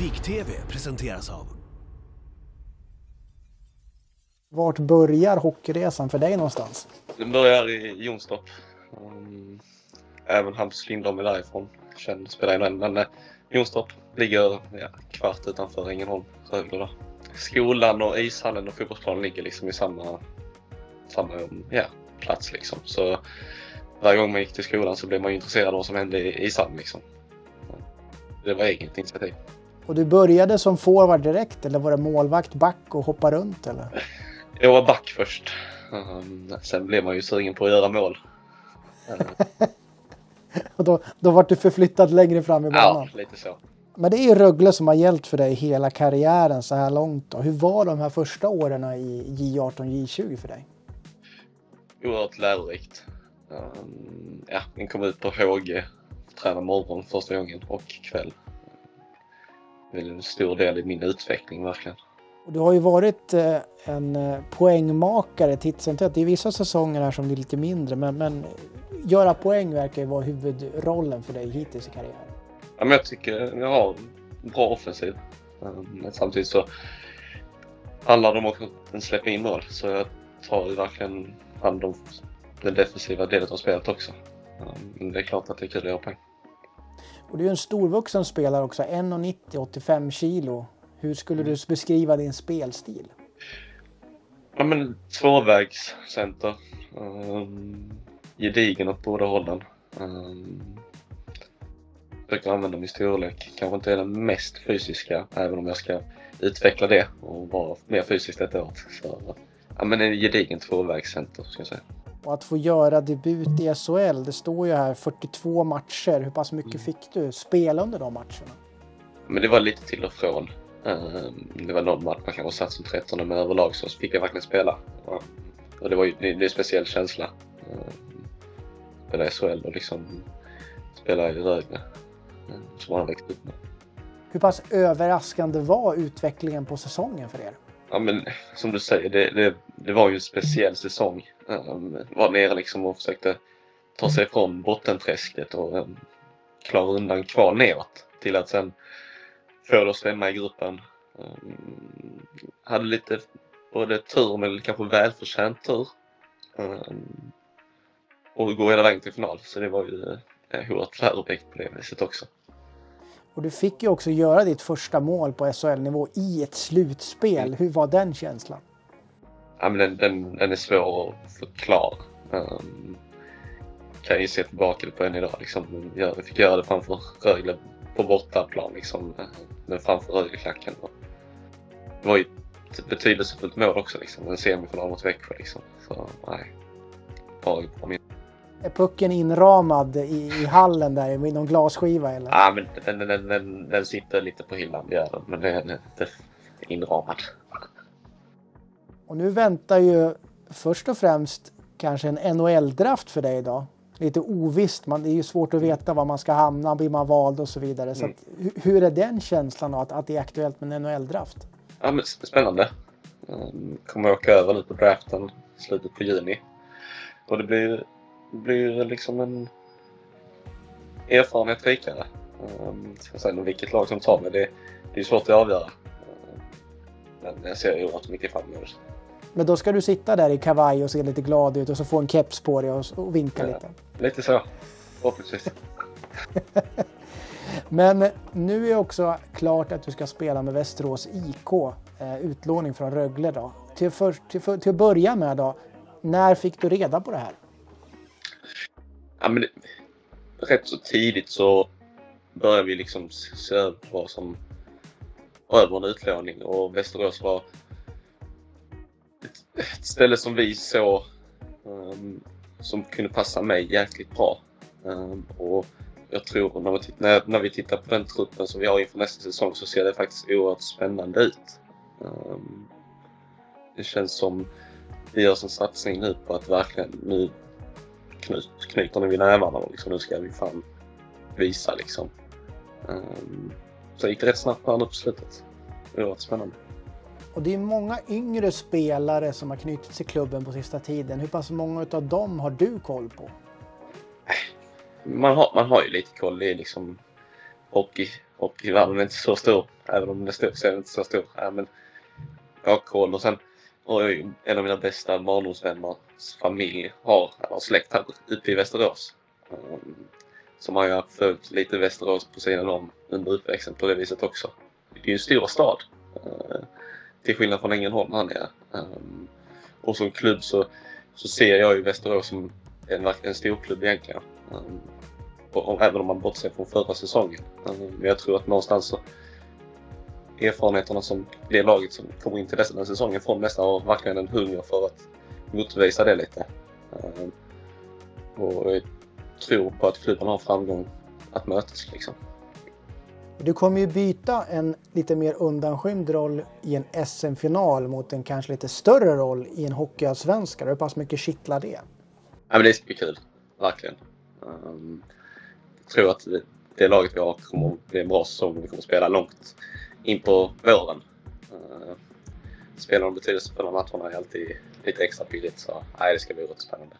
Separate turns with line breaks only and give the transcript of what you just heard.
VIK-TV presenteras av
Vart börjar hockeyresan för dig någonstans?
Den börjar i Jonstorp. Um, även Hampus Lindholm är därifrån. Känd spelare innan. Men uh, Jonstorp ligger ja, kvart utanför Ängelholm, Rögle då. Skolan och ishallen och fotbollsplanen ligger liksom i samma, samma ja, plats liksom. Så varje gång man gick till skolan så blev man ju intresserad av vad som hände i ishallen liksom. Det var eget initiativ.
Och du började som forward direkt eller var det målvakt, back och hoppa runt eller?
Jag var back först. Um, sen blev man ju sugen på att göra mål.
och då, då var du förflyttad längre fram i banan?
Ja, lite så.
Men det är ju Rögle som har gällt för dig hela karriären så här långt. Då. Hur var de här första åren i J18, J20 för dig?
Oerhört lärorikt. Um, ja, man kom ut på HG, träna morgon första gången och kväll. Är en stor del i min utveckling verkligen.
Och du har ju varit eh, en eh, poängmakare titt som tätt. Det är vissa säsonger här som det är lite mindre men, men göra poäng verkar ju vara huvudrollen för dig hittills i karriären.
Ja, men jag tycker jag har en bra offensiv. Um, men samtidigt så handlar det om att släppa in mål så jag tar ju verkligen hand om den defensiva delen av spelet också. Um, men det är klart att det är kul att göra poäng.
Och du är en storvuxen spelare också, 1,90 85 kilo. Hur skulle du beskriva din spelstil?
Ja men tvåvägscenter. Um, gedigen åt båda hållen. Um, försöker använda min storlek. Kanske inte är den mest fysiska även om jag ska utveckla det och vara mer fysiskt detta året. Så, ja men en gedigen tvåvägscenter ska jag säga.
Och att få göra debut i SHL, det står ju här 42 matcher. Hur pass mycket mm. fick du spela under de matcherna?
Men det var lite till och från. Ehm, det var någon match man kanske satt som 13 men överlag så fick jag verkligen spela. Och det var ju det är en speciell känsla. Ehm, spela i SHL och liksom spela i Rögle ehm, som man har växt upp med.
Hur pass överraskande var utvecklingen på säsongen för er?
Ja men som du säger, det, det, det var ju en speciell säsong. Um, var nere liksom och försökte ta sig ifrån bottenträsket och um, klara undan kval neråt till att sen få det att stämma i gruppen. Um, hade lite både tur men kanske välförtjänt tur. Um, och gå hela vägen till final så det var ju uh, oerhört lärorikt på det viset också.
Och du fick ju också göra ditt första mål på SHL-nivå i ett slutspel. Mm. Hur var den känslan?
Ja, men den, den, den är svår att förklara. Um, kan ju se tillbaka på än idag. Liksom, jag fick göra det framför Rögle på bortaplan liksom, men framför Rögleklacken. Det var ju ett betydelsefullt mål också, liksom, en semifinal mot Växjö. Liksom. Så nej, bra, bra minne.
Är pucken inramad i, i hallen där med någon glasskiva eller?
Ja, men den, den, den, den sitter lite på hyllan, det gör den. Men den är inte inramad.
Och nu väntar ju först och främst kanske en NHL-draft för dig idag lite ovisst. Man, det är ju svårt att veta var man ska hamna, blir man vald och så vidare. Så att, hur är den känslan att, att det är aktuellt med en NHL-draft?
Ja, men spännande. Um, kommer åka över nu på draften slutet på juni. Och det blir, blir liksom en erfarenhet rikare. Ska säga vilket lag som tar mig, det, det är svårt att avgöra. Um, men jag ser oerhört mycket fram emot
men då ska du sitta där i kavaj och se lite glad ut och så få en keps på dig och, och vinka ja, lite.
Lite så. Förhoppningsvis.
Men nu är också klart att du ska spela med Västerås IK. Eh, utlåning från Rögle då. Till, för, till, för, till att börja med då. När fick du reda på det här?
Ja, men det, rätt så tidigt så började vi liksom se över vad som var över en utlåning och Västerås var ett ställe som vi såg um, som kunde passa mig jäkligt bra. Um, och jag tror när vi, när, när vi tittar på den truppen som vi har inför nästa säsong så ser det faktiskt oerhört spännande ut. Um, det känns som vi gör en satsning nu på att verkligen nu knut, knyter vi nävarna och liksom, nu ska vi fan visa liksom. Um, så gick det rätt snabbt här nu på slutet. Oerhört spännande.
Och det är många yngre spelare som har knutits till klubben på sista tiden. Hur pass många av dem har du koll på?
Man har, man har ju lite koll. Det är liksom hockey, hockeyvärlden är inte så stor. Även om den är stor så är den inte så stor. Ja, men jag har koll och sen och jag ju en av mina bästa barndomsvänners familj har, eller släkt här uppe i Västerås. Ehm, som har jag följt lite Västerås på sidan om under uppväxten på det viset också. Det är ju en stor stad. Ehm, till skillnad från Ängelholm här nere. Ehm, och som klubb så, så ser jag ju Västerås som en, en stor klubb egentligen. Och, och, även om man bortser från förra säsongen. Men jag tror att någonstans så erfarenheterna som det laget som kommer in till nästa säsongen från nästa har verkligen en hunger för att motvisa det lite. Um, och jag tror på att klubben har framgång att mötas liksom.
Du kommer ju byta en lite mer undanskymd roll i en SM-final mot en kanske lite större roll i en hockeyallsvenska. Hur pass mycket kittlar det?
Ja, men det ska bli kul, verkligen. Um, jag tror att det, laget vi har kommer bli en bra säsong och vi kommer spela långt in på våren. Eh, spelar de betydelsefulla matcherna är alltid lite extra billigt så nej, det ska bli oerhört spännande.